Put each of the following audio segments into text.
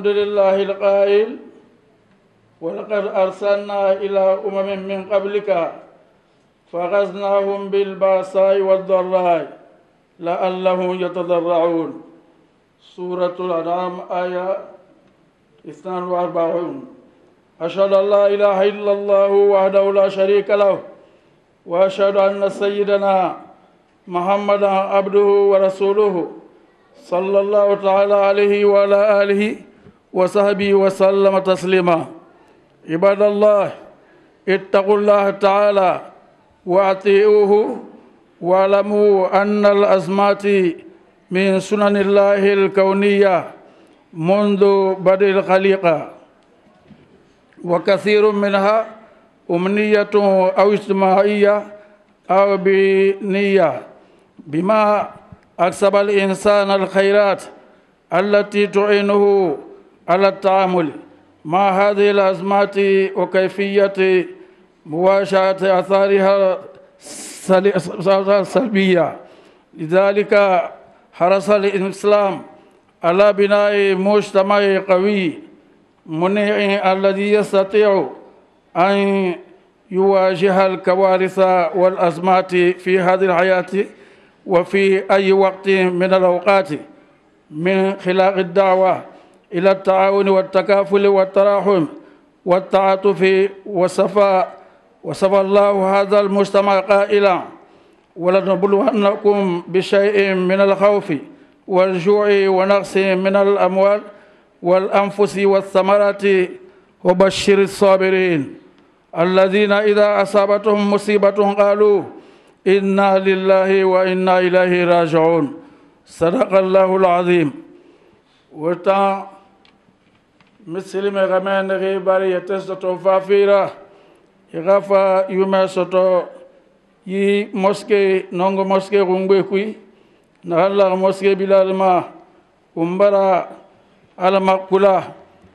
الحمد لله القائل ولقد أرسلنا إلى أمم من قبلك فغزناهم بالبأساء والضراء لعلهم يتضرعون. سورة الأنعام آية 42 أشهد أن لا إله إلا الله وحده لا شريك له وأشهد أن سيدنا محمدا عبده ورسوله صلى الله تعالى عليه وعلى آله وصحبه وسلم تسليما. عباد الله اتقوا الله تعالى وأطيعوه واعلموا أن الأزمات من سنن الله الكونية منذ بدء الخليقة وكثير منها أمنية أو اجتماعية أو بنية بما أكسب الإنسان الخيرات التي تعينه على التعامل مع هذه الأزمات وكيفية مواجهة آثارها السلبية. لذلك حرص الإسلام على بناء مجتمع قوي منيع الذي يستطيع أن يواجه الكوارث والأزمات في هذه الحياة وفي أي وقت من الأوقات من خلال الدعوة. إلى التعاون والتكافل والتراحم والتعاطف والصفاء وصفى الله هذا المجتمع قائلا ولنبلونكم بشيء من الخوف والجوع ونقص من الأموال والأنفس والثمرات وبشر الصابرين الذين إذا أصابتهم مصيبة قالوا إنا لله وإنا إليه راجعون صدق الله العظيم. misilime xame nexi bari yete soto fafira ixafa yume soto yi moske nongo moske xungbe kui naxallax moske bilalma umbara alama kula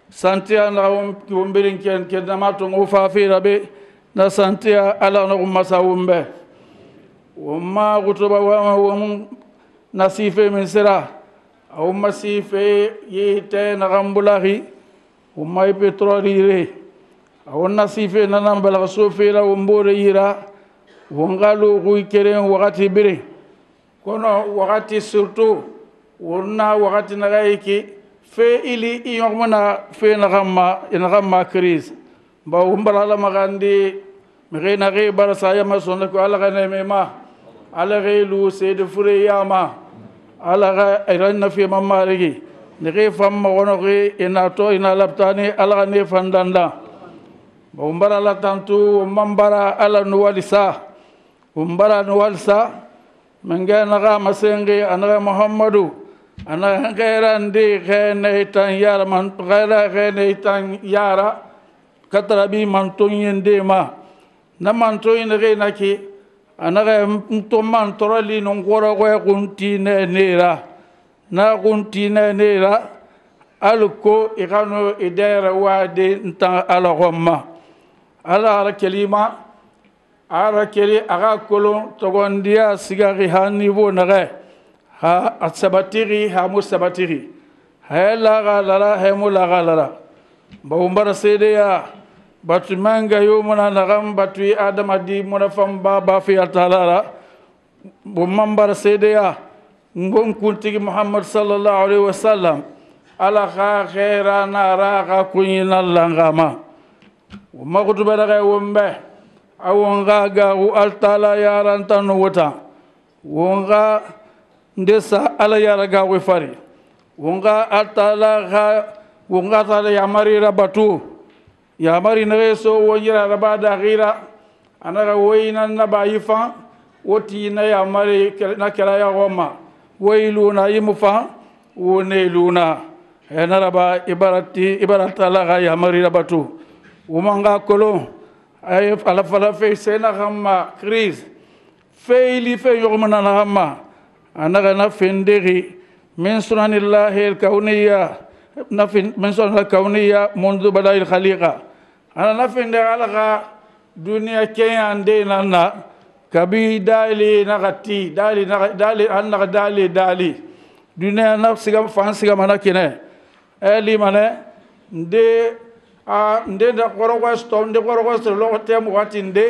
santiya naxawum kiwumbirin ken ke nama tungu fafira be na santiya alax noxu masa wumbe. Wumma xutuba wama wum nasife min sira awumma sife yi te naxambulaxi umma ipe torarire awonna sife nanan balaga sofera wombore yira wongalu kui keren wakati bire. Kono wakati surtout wonna wakati nagayiki fe ili iñogmana fe naxamma inaxamma crise mba wumbaralamaxandi mexe naxe bara sayama sona ko alaxanemema alaxe lu seede fure yama alaxa iranna fema marigi niki fam mo wono ki ina to ina labtani ala ni fandanda. Umbara la tantu umbara ala nuwalisa. Umbara nuwalisa. Mangena naga masengi anaga muhammadu. Anaga gaira ndi gaina itan yara man gaira gaina itan yara. Katra bi man to yende ma. Na man to naki anaga mtu torali torali nongoro kunti ne nera. Na kunti ne nera alko igano idera wade nta ala ara kelima ara keli aga kolon togondiya sigari ha niveau nage ha a sabatiri ha musabatiri. Ha laga lara ha mu laga lara bawumbara sedeya batu manga yomuna nagam batu adama di muna fam ba ba fi atalara bumambara sedeya sallallahu alaihi wasallam ala kha khaira na ra ka kunyina langama umakutu badaga wumbe awonga garu altala yaranta no wota wonga ndesa ala yara garu fari wonga altala ga wonga tala yamari rabatu yamari neso wonyira rabada gira anaga woyina na bayifa woti na yamari na kera ya goma wayluna yimufa woneluna enaraba eh, ibarati ibaratalaga yamarirabatu umanga kolo eh, ala fala fe sena gamma crise feili fe yogomanana gamma anaga na fendegi min sunanillahi alkauniya min sunanil alkauniya mundu badai alkhaliqa ana na fendegi alaga duniya keyande nanna kabi dali na gatti dali na dali anna dali dali. Duniya na siga fan siga mana kine. E limane nde a nde da korogo sto nde korogo sto lo tem wati nde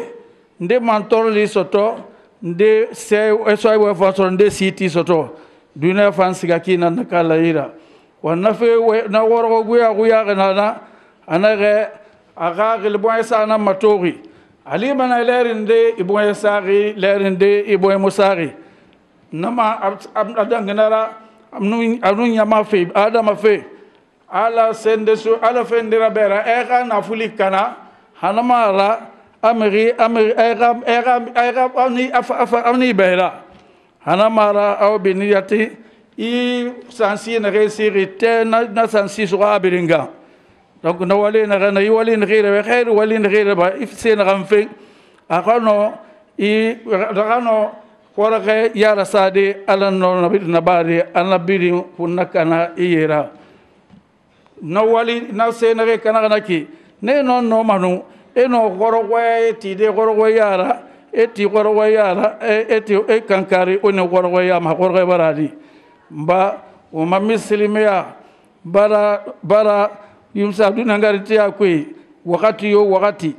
nde mantor li soto nde se eso ay wa so nde siti soto. Duna fan siga kina na kala ira. Wana fe na korogo guya guya na na anage aga gilbo sa na matori ali mana lerinde ibo sari lerinde ibo musari nama adanganara anu nyama fe adama fe. Ala sende su ala fendira bera ega na fuli kana hanama ra amri amri ega ega ega ani afa afa ani bera. Hanama ra au biniyati i sansi na resiri te na sansi su abiringa donc na wali na na i wali na gira khair wali na gira ba if se na gamfe akano i ragano korake yara sade ala no nabi nabari ala biri kunna kana iyera no wali na se na ke kana kana ki ne no no manu e no korokwe ti de korokwe yara e ti korokwe yara e ti e kankari o ne korokwe ya ma korokwe baradi mba o ma muslimeya bara bara yumsa duna ngari ti akui wakati yo wakati.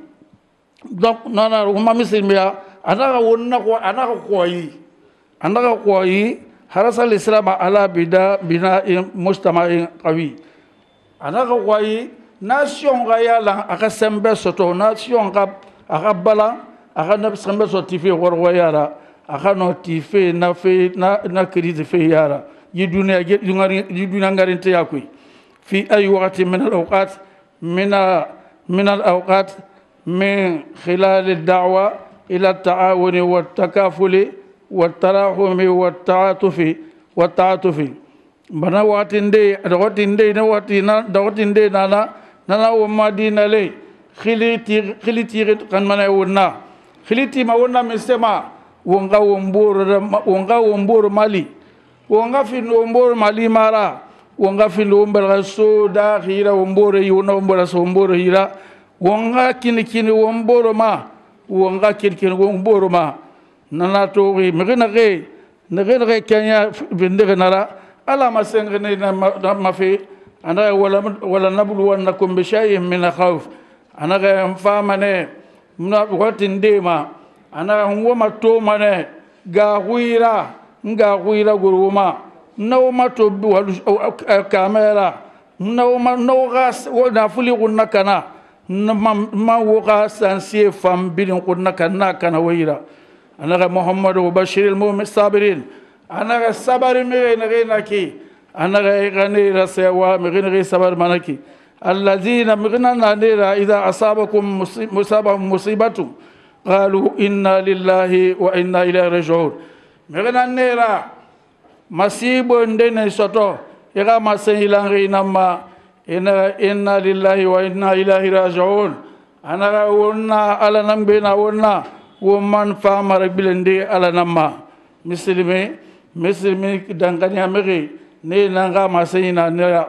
Donc nana o ma muslimeya anaka wonna anaka koyi anaka koyi harasa islam ala bida bina mujtama qawi anaka koyi nation ga yala aka sembe soto nation ga aka bala aka na sembe so tife worwa yara aka no tife na fe na na crise fe yara. Yiduna yiduna ngarinta yakui في أي وقت من الأوقات من من الأوقات من خلال الدعوة إلى التعاون والتكافل والتراحم والتعاطف والتعاطف. بنا واتين دي دواتين دي نواتين دواتين دي نانا نانا وما دينا لي. خليتي خليتي كان منا ونا خليتي ما ونا مسما wonga womboro wonga womboro mali wonga fin womboro mali mara wonga fin womboro so da hira womboro womboro so womboro hira. Wonga kini kini womboro ma wonga kini kini womboro ma. Nana tori migina ge nagin ge kenya bindige nara. Ala masenge ne na mafi. Ana wala wala nablu wannakum bi shay'in min khawf ana ge mfama ne mna wati dema ana ngoma to mane ga huira guruma nawma to kamera nawma nawgas na fuli gunna kana ma woga sansie fam bidin kunna kanna kana wayra anaga muhammadu bashir al mu'min sabirin anaga sabari me ne naki anaga gani rasewa me gani sabar manaki الذين مغنى نادرا إذا أصابكم مصابة مصيبة قالوا إنا لله وإنا إليه راجعون مغنى نيرا masih ndene soto. Ira masih hilang ri nama inna inna lillahi wa inna ilaihi rajiun. Ana wonna ala nam bina wonna woman fa bilendi bilende ala nama. Muslimi muslimi dangani amri ne nanga masih ne ya,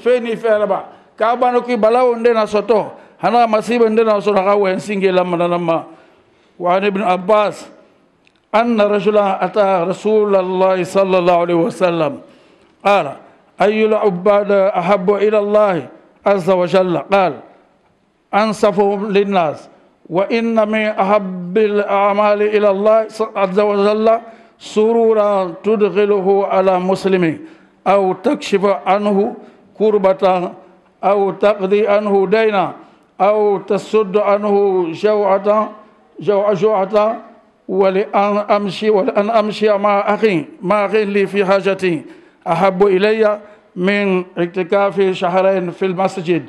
feni fela ba kabano ki balao ndena soto. Ana masih bundene soto. Ga wen singela nama. Wa ibn abbas أن رجلا أتى رسول الله صلى الله عليه وسلم. قال أي العباد أحب إلى الله عز وجل؟ قال أنصفهم للناس. وإن من أحب الأعمال إلى الله عز وجل سرورا تدخله على مسلم أو تكشف عنه كربة أو تقضي عنه دينا أو تسد عنه جوعة جوعة جوعة. ولأن أمشي ولأن أمشي مع أخي. مع أخي لي في حاجتي. أحب إلي من اعتكاف شهرين في المسجد.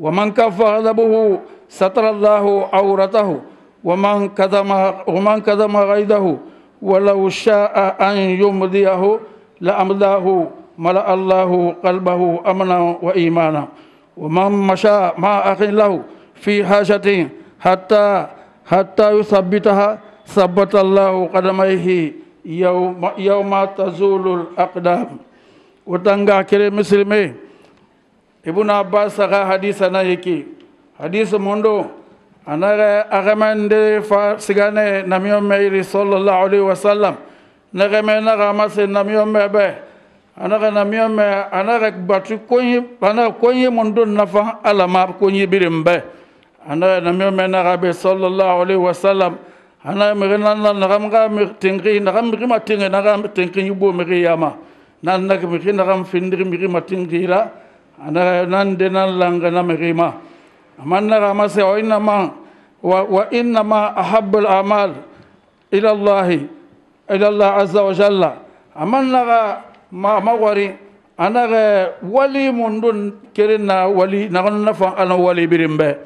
ومن كف غضبه ستر الله عورته. ومن كذم ومن كذم غيظه ولو شاء أن يمضيه لأمضاه. ملأ الله قلبه أمنا وإيمانا. ومن مشى مع أخ له في حاجة حتى حتى يثبتها ثبت الله قدميه يوم يوم تزول الأقدام. وتنغا كري مسلمي. ابن عباس غا حديثنا يكي حديث موندو أنا سيغاني نميوم ميري صلى الله عليه وسلم. نغمي نغمس نميوم مبه anaga na miame anaga batu konyi anaga konyi mondo nafa alama konyi birimbe anaga na miame naga be sallallahu alaihi wasallam anaga mirina na naga mga tingi naga miri matingi naga tingi yubo miri yama nan naga miri naga mfindiri miri matingi la anaga nan de nan langa na miri ma aman naga mase o inama wa, wa inama ahabbul amal ila allahi ila allah azza wa jalla aman naga ma magwari anaga wali mundun kerina wali nagan nafa ana wali birimbe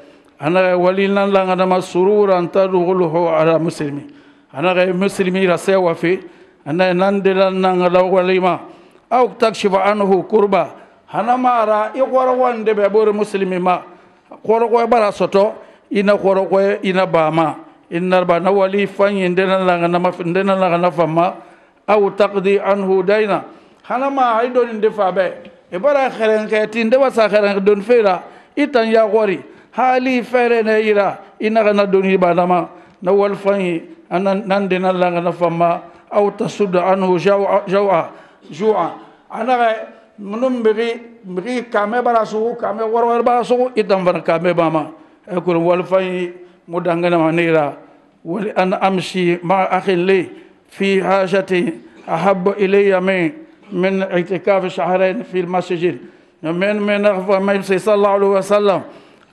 nan langa nama sururan tadkhuluhu ala muslimi anaga muslimi rasewa fi ana nan dilan nan la walima aw takshifa anhu kurba hana mara i koro wande be bor muslimi ma koro ko bara soto ina koro ko ina bama inna ba na wali fanyin dinan langa nama dinan langa nafa ma aw taqdi anhu daina hana ma ay don inde fabe e bara kheren ke tinde wasa kheren don fera itan ya gori hali fere ne ira ina kana don hiba dama na wal fani anan nan de nan langa na fama aw tasud anhu jawa jawa jua ana munum bigi bigi kame bara su kame war war bara su itan bara kame bama e kur wal fani mudangana manira wal an amshi ma akhin li fi hajati ahabbu ilayya min من اعتكاف شهرين في المسجد من من ما صلى الله عليه وسلم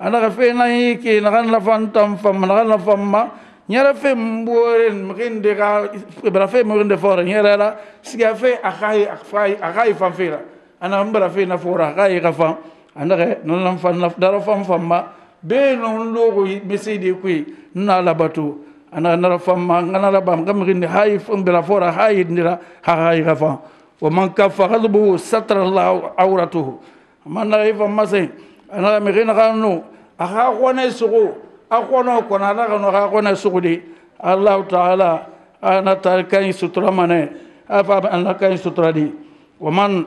انا غفينا يكي نغن فانتم فم نغن فما nyara fe mboren mrinde ga bra fe mrinde fora nyara la siga fe akai akai akai fam fira ana mbra fe na fora akai ga fam ana ga non lam fan naf dara fam famma be non logo mesidi kui na la batu ana na fam ngana la bam gam mrinde hay fam bra fora hay ndira akai ga fam ومن كف غضبه ستر الله عورته من نغيف مسين أنا مغين غانو a ga gona sego a gona go konana gano ga gona sego di. Allah taala a na tarkan sutra mane a fa na kan sutra di. Waman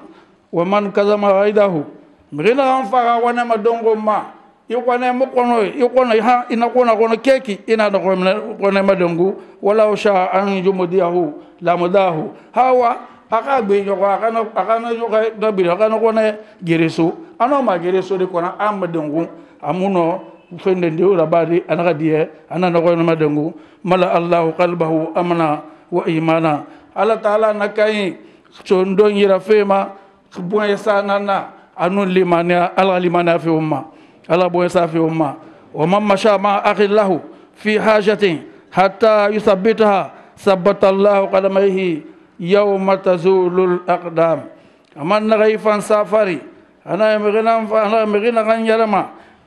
waman wa man kazama aidahu mrina an fa ga gona ma dongo ma i gona mo kono i gona ha ina gona gona keki ina na gona gona ma dongo wala sha an jumudahu la aku hawa aka gbe yoko aka no aka no yoko no bi aka no gona giresu ano ma giresu di kona am dongo la b'a di ana ka diɛ ana nɔgɔ ma dengu mala allahu qalbahu amana wa imana ala taala na ka ɲi son don yira fɛn ma bonya sa nana anu limaniya ala limaniya fɛ o ma ala bonya sa fɛ o ma wa man masha ma akhillahu fi hajatin hatta yuthabbitaha sabbata allahu qadamayhi يوم تزول الأقدام أما نغيفان سافري أنا أنا مغنى غن يرما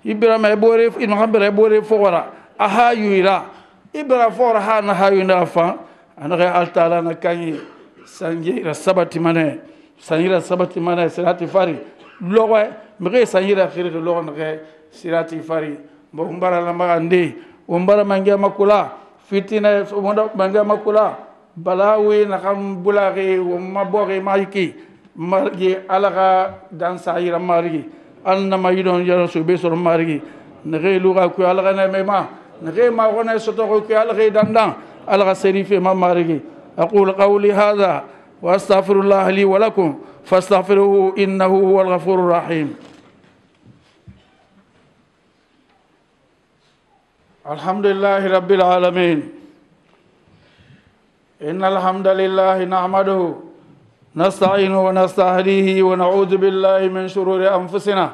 ibirama ebore imakambira ebore fogora aha yuira. Ibira fogora ha na ha yuira fa. Anaka altala na kanyi. Sangira sabati mane. Sangira sabati mane sirati fari. Logo mge sangira khiri logo nge sirati fari. Bo umbara lamba ndi. Umbara mangia makula. Fitina umbara mangia makula. Balawi na kam bulagi umma bogi maiki. Margi alaga dansa ira margi. أنا ما يدون يا رسول بيس رماري. نغي لغة كي ألغنا ميما نغي ما غنا يستطيع كي ألغي دندان ألغى سريف ما ماري أقول قولي هذا وأستغفر الله لي ولكم. فاستغفروه إنه هو الغفور الرحيم. الحمد لله رب العالمين. إن الحمد لله نحمده نستعينه ونستهديه ونعوذ بالله من شرور أنفسنا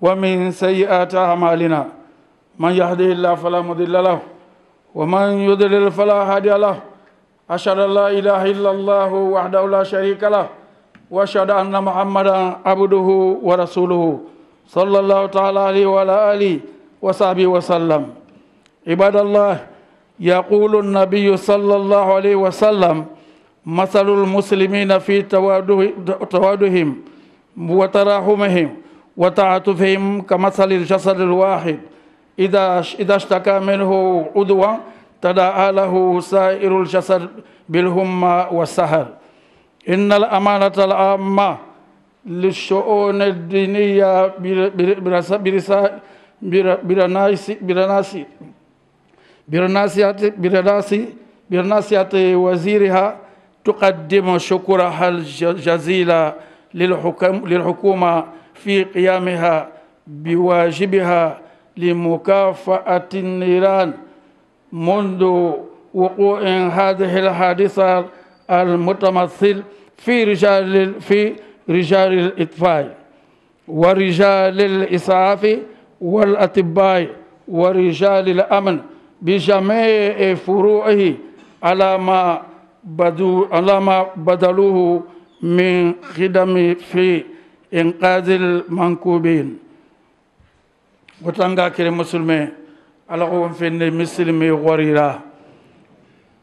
ومن سيئات أعمالنا. من يهده الله فلا مضل له ومن يضلل فلا هادي له. أشهد أن لا إله إلا الله وحده لا شريك له وأشهد أن محمدا عبده ورسوله صلى الله تعالى عليه وعلى آله وصحبه وسلم. عباد الله يقول النبي صلى الله عليه وسلم مثل المسلمين في توادهم وتراحمهم وتعاطفهم كمثل الجسد الواحد. إذا إذا اشتكى منه عضوا تداعى له سائر الجسد بالهمة والسهر. إن الأمانة العامة للشؤون الدينية برناسي برناسيات برناسي برناسيات وزيرها تقدم شكرها الجزيل للحكومة في قيامها بواجبها لمكافأة النيران منذ وقوع هذه الحادثة المتمثل في رجال في رجال الإطفاء ورجال الإسعاف والأطباء ورجال الأمن بجميع فروعه على ما بدو على ما بدلوه من خدم في إنقاذ المنكوبين. وتنغا كريم مسلمين على قوم في المسلمي غوريرا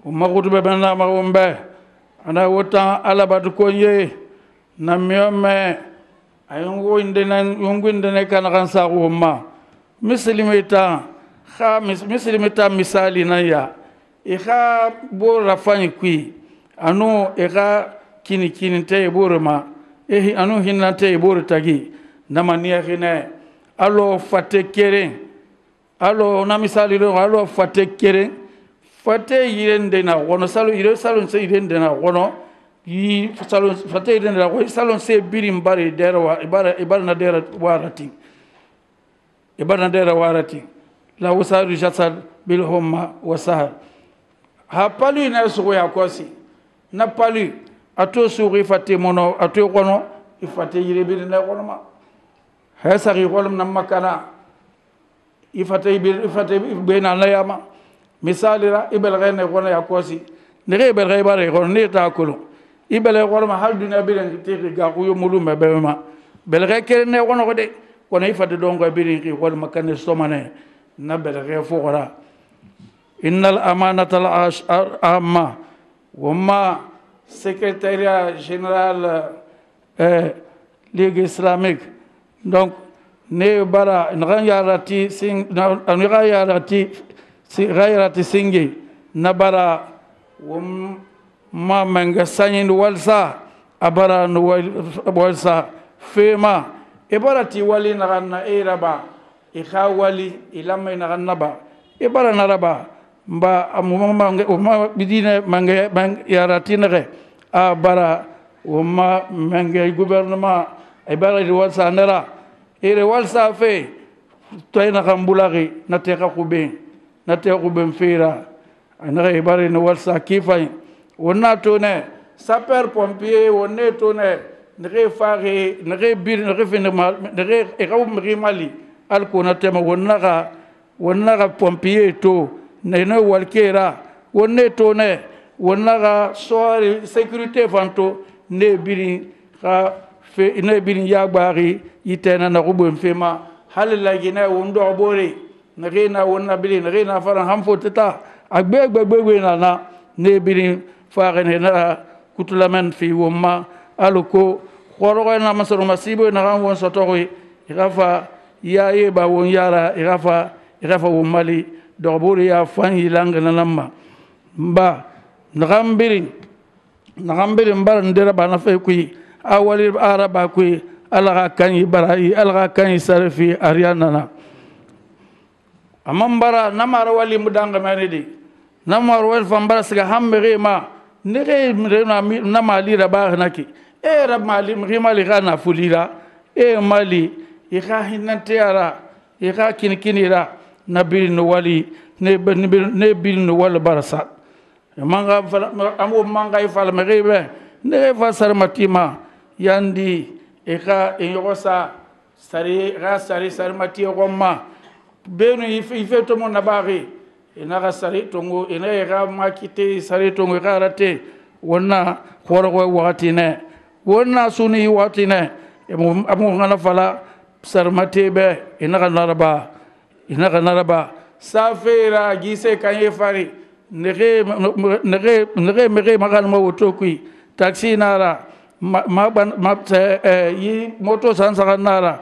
وما غتب بنا ما غوم به. أنا وتا على بدو كونيه نميوم ayungu indena yungu indena kana kan sa umma muslimita kha muslimita misali na ya i ka borra faŋi kui. Anu i ka kinikinite i bori ma. Anu hinnante i bori tagi. Namaniyahinɛ e. alo fate keren alo na misaliro alo fate keren fate yiren de na wono. Salo yire salo se yiren de na wono. Yi salo fate yiren de na wono. Salo se birin bari dera wa ibara ibara na dera warati ibara na dera warati la usaru jasad bil humma wa ha palu na suguya kosi na palu ato sugu ifate mono ato kono ifate yirebiri na kono ma ha sari kolum na makana ifate bir ifate bena na yama misali ra ibel gane kono ya kosi ne re ibel gay bare kono ne ta kulu ibel kono ma hal dunya biren ti ga ku yo mulu ma be ma bel gay kere ne kono ko de kono ifate dongo birin ki kono makane somane na bel gay fo kora إن الأمانة العامة. وما سكرتيريا جنرال آه، ليغ إسلاميك. دونك نيو بارا نغان ياراتي سين نغان ياراتي سي غيراتي سينغي. نبارا وما منغ سانين والسا. أبارا نوال والسا. فيما إبارتي والي نغان إيرابا. إخا والي إلامي نغان نبا إبارا نربا mba amuma mange uma bidine mange mang yaratine re a bara uma mange gouvernement e bara ri walsa nera. E Ire walsa fe toy na kambulari na te ka kube na te kube fira anara e bara ni walsa kifa wona to ne sapeur pompier wona to ne nere fare nere bir nere fenema nere e ka mali. Al ko na tema wona ka wona ka pompier to. nena walkera wonne tone wonna ga soare sécurité fanto ne biri ka fe ne biri yagbari itena na kubwe mfema halila gina wondo bore na gina wonna biri na gina faran hamfo tata agbegbegbegbe na na ne biri faare na kutulamen fi woma aluko khorogo na masoro masibo na gan won sotogo e irafa yaye ba won yara e irafa irafa e womali dogburu ya fan hilang na namma mba nagambiri nagambiri mbar ndira bana fe kuyi awali araba kuyi alaga kanyi barayi alaga kanyi sarfi ariana na. Amma mbara namara wali mudanga manidi namara wal fambara siga hamme ma nege na mali raba naki. E rab mali mgima li gana fulira. E mali ikha hinante ara ikha kinkinira na bilin wali ne bilin wal barsa manga amu manga e ifal meribe ne fa sarmatima yandi eka e yosa sari ra sari sarmati gomma. Benu ife to mon nabari ina e ga sari tongo ina ga makite sari tongo ga rate wonna korgo wakati ne wonna suni wakati ne amu ngana fala sarmati be ina ga narba inaga naraba safera gise kanye fari nege nege nege mege magan ma kui taxi nara ma ban ma yi moto sansa nara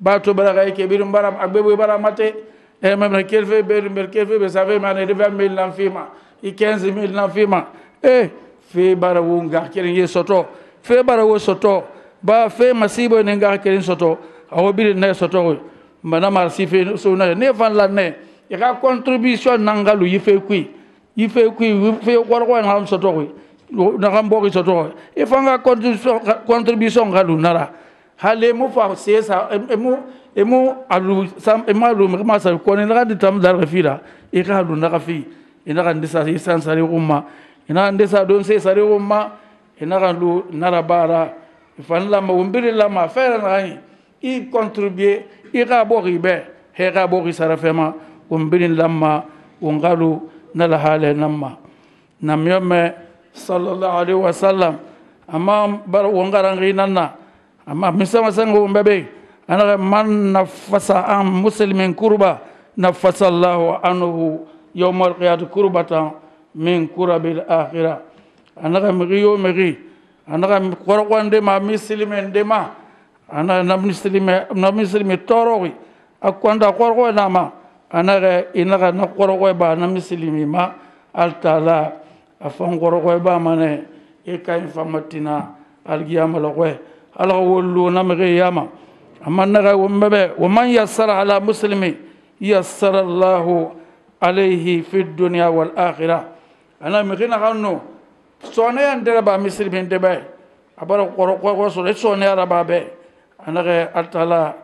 ba to bara ke birum baram agbe baram mate. E même quel fait ber quel fait ça fait man de 20 000 nan fima i 15 000 nan fima e fe bara wo ngar kelen ye soto. Fe bara wo soto. Ba fe masibo ne ngar kelen soto. Ne soto mbana marsi fe so na ne fan la ne. E ka contribution nanga lu yife kui yife kui yife kwara kwa na so to kui na e ka mbo ki so to e fa nga contribution contribution ga lu nara hale mo fa se sa e mo e mo e alu sam e ma lu ma sa ko ne ga ditam dar refira e ka lu na ka fi. E na ka ndisa e san sare umma e na ndisa don se sare umma e na ka lu nara bara. E fa la ma umbiri la ma fa na i contribuer إغا بوغي بي هيغا بوغي سرفيما ومبين لما ونغالو نلحالي لنما نم يومي صلى الله عليه وسلم أما بر ونغران غينانا أما مسما سنغو مبابي أنا من نفس أم مسلمين كربا نفس الله أنه يوم القيادة كربة من كرب الآخرة. أنا مغيو مغي أنا قرقوان ديما مسلم ديما. ana na ministri me na ministri me toroi akwanda korgo na ma. Ana ga ina ga na korgo ba na ministri me ma. Altala afan korgo ba mane. E ka infamatina algiyama la ko ala wolu na me yama amma na ga wambe wa man yassara ala muslimi yassara allah alayhi fi dunya wal akhirah ana me gina ganno sone yan dere ba misri be. Ndebe abara korgo ko so le sone araba be. Ana ge altala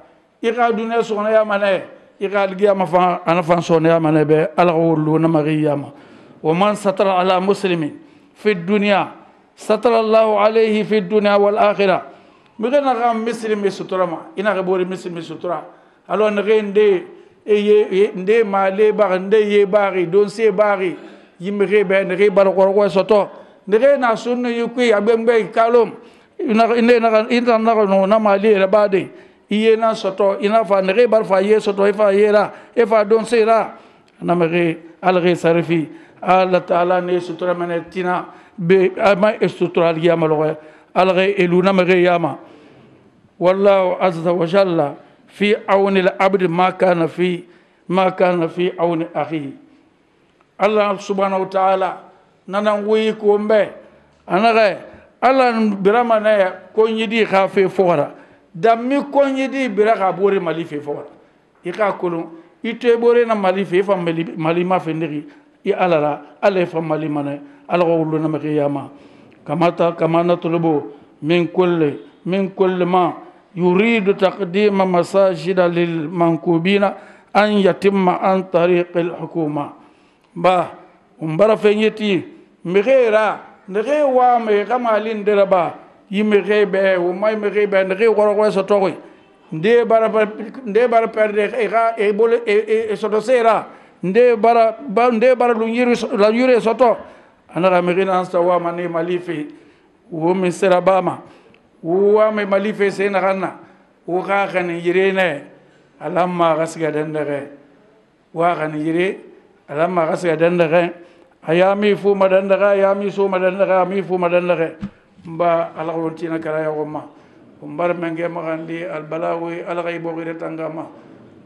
ika dunya sone ya mane ika algiyama fa ana fan sone ya mane be ala wollu namge yama ومن ستر على مسلم في الدنيا ستر الله عليه في الدنيا والآخرة مغنا غام مسلم سترة ما إنا غبوري مسلم سترة ألو نغين دي ndé ma lé bari ndé yé bari don sé bari yimre be nre bar ko ko soto nre na والله عز وجل في عون العبد ما كان في ما كان في عون أخيه الله سبحانه وتعالى نانا ويكم به أنا غي ala birama na ya konyidi ka fe fora. Da mi konyidi bira ka bore mali fe fora. I ka kolon i te bore na mali fe fa mali mali ma fe ndiri i ala la ala fa mali mana ala ko wulu na meke yama. Kamata kamana tulubu min kulli min kulli ma yuridu taqdima masajida lil mankubina an yatimma an tariqi al hukuma. Ba umbara fe nyeti mege ra nege wa me kama lin deraba yime gebe o mai me gebe nege nde bara nde bara perde e ga e bole e, e, e sera nde bara nde bara lu yiri la yiri so to. Anara me gina ansta wa mane wo min sera bama wa me malife se na ganna wo ga gane yire ne. Alamma gasga dandare wa gane yire alamma gasga dandare ayami fu madandare ayami su madandare ayami fu madandare mba ala wontina kala ya woma mbar menge magandi al balawi al ghaibo ghire tangama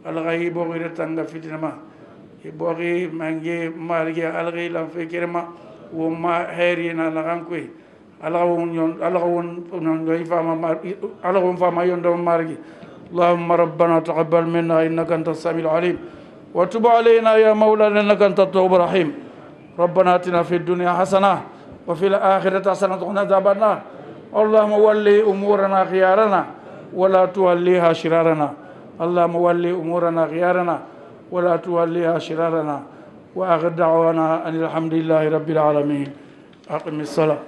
al ghaibo ghire tanga fitinama bori mangi margi algi lam fikirma wo ma heri na lagan kwe ala won yon ala won non do fama ala won fama yon do margi اللهم ربنا تقبل منا انك انت السميع العليم وتب علينا يا مولانا التواب الرحيم ربنا آتنا في الدنيا حسنة وفي الآخرة حسنة وقنا عذاب النار. اللهم ولي أمورنا خيارنا ولا توليها شرارنا. اللهم ولي أمورنا خيارنا ولا توليها شرارنا. وآخر دعوانا أن الحمد لله رب العالمين. أقم الصلاة.